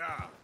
Yeah.